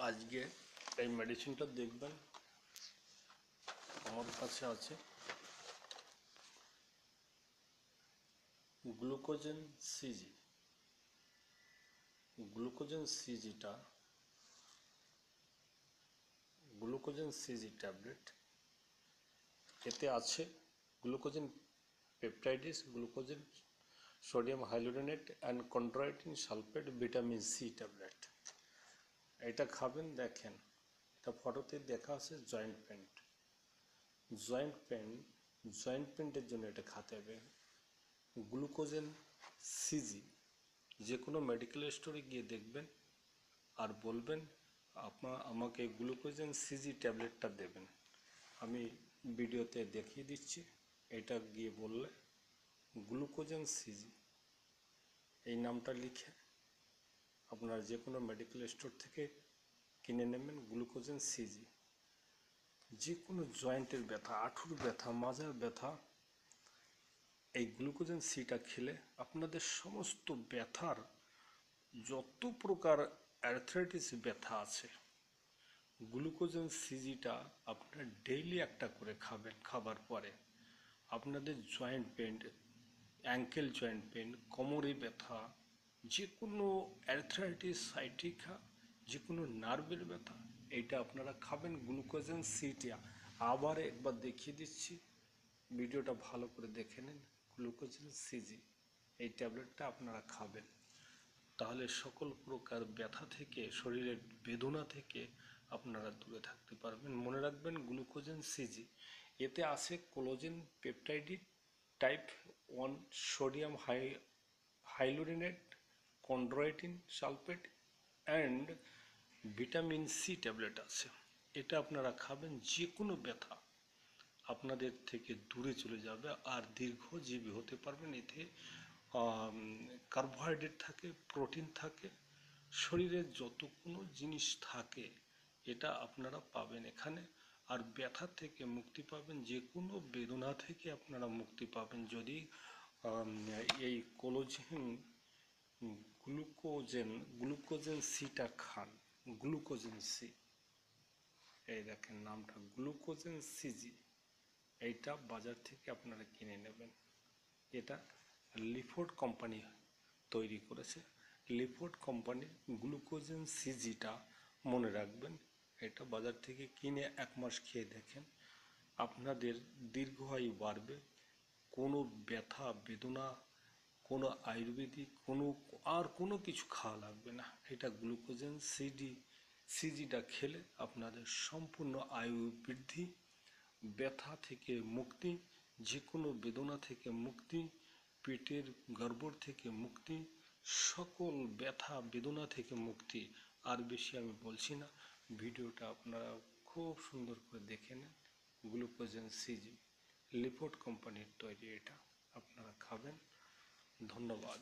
আজকে এই মেডিসিনটা দেখবেন। আমার কাছে আছে। গ্লুকোজেন সিজি গ্লুকোজেন সিজিটা গ্লুকোজেন সিজি ট্যাবলেট এতে আছে collagen peptides Glucogen sodium hyaluronate and chondroitin sulphate vitamin C tablet এটা খাবেন, দেখেন। এটা ফটোতে দেখা আছে joint pain joint pain joint পেন্টের জন্য এটা খাতে হবে। গ্লুকোজেন সিজি যে কোনো মেডিকেল স্টোরে গিয়ে দেখবেন আর বলবেন আপনার আমাকে গ্লুকোজেন সিজি ট্যাবলেটটা দেবেন। আমি ভিডিওতে দেখিয়ে দিচ্ছি। এটা গিয়ে বললে গ্লুকোজেন সিজি এই নামটা লিখে আপনার যে কোনো মেডিকেল স্টোর থেকে কিনে নেবেন গ্লুকোজেন সিজি যে কোনো জয়েন্টের ব্যথা, আঁঠুর ব্যথা, মাজার ব্যথা, এই গ্লুকোজেন সিটা খেলে আপনাদের সমস্ত ব্যথার যত প্রকার অ্যাথরাইটিস ব্যথা আছে গ্লুকোজেন সিজিটা আপনার ডেইলি একটা করে খাবেন, খাবার পরে। আপনাদের joint pain ankle joint pain কোমরে ব্যথা যে কোনো অ্যাথরাইটিস সাইটিকা যে কোনো নার্ভের ব্যথা এইটা আপনারা খাবেন গ্লুকোজেন সিটিয়া আবার একবার দেখিয়ে দিচ্ছি। ভিডিওটা ভালো করে দেখে নিন। গ্লুকোজেন সিজি এই ট্যাবলেটটা আপনারা খাবেন। তাহলে সকল প্রকার ব্যথা থেকে, শরীরের বেদনা থেকে আপনারা দূরে থাকতে পারবেন। মনে রাখবেন গ্লুকোজেন সিজি এতে আছে collagen peptide type one sodium high hyaluronate chondroitin sulphate and vitamin C tablet আছে। এটা আপনারা খাবেন যে কোনো ব্যথা আপনাদের থেকে দূরে চলে যাবে আর দীর্ঘজীবী হতে পারবেন। এতে কার্বোহাইড্রেট থাকে প্রোটিন থাকে শরীরে যত কোনো জিনিস থাকে, এটা আপনারা পাবেন এখানে। আর ব্যথা থেকে মুক্তি পাবেন যে কোনো বেদনা থেকে আপনারা মুক্তি পাবেন। যদি এই কোলোজেন গ্লুকোজেন গ্লুকোজেন সিটা খান গ্লুকোজেন সি এই দেখেন নামটা গ্লুকোজেন সিজি এইটা বাজার থেকে আপনারা কিনে নেবেন। এটা লিফোর্ড কোম্পানি তৈরি করেছে। লিফোর্ড কোম্পানির গ্লুকোজেন সিজিটা মনে রাখবেন, এটা বাজার থেকে কিনে এক মাস খেয়ে দেখেন, আপনাদের দীর্ঘ দীর্ঘায়ু বাড়বে, কোনো ব্যথা, বেদনা কোনো আয়ুর্বেদিক, কোনো, আর কোনো কিছু খাওয়া লাগবে না। এটা গ্লুকোজেন সিডি সিজিটা খেলে আপনাদের সম্পূর্ণ আয়ু বৃদ্ধি, ব্যথা থেকে মুক্তি যে কোনো বেদনা থেকে মুক্তি, পেটের গর্ভর থেকে মুক্তি, সকল ব্যথা, বেদনা থেকে মুক্তি। আর বেশি আমি বলছি না, ভিডিওটা আপনারা খুব সুন্দর করে দেখে নেন। গ্লুকোজেন সিজি লিপোর্ট কোম্পানির তৈরি এটা আপনারা খাবেন। ধন্যবাদ।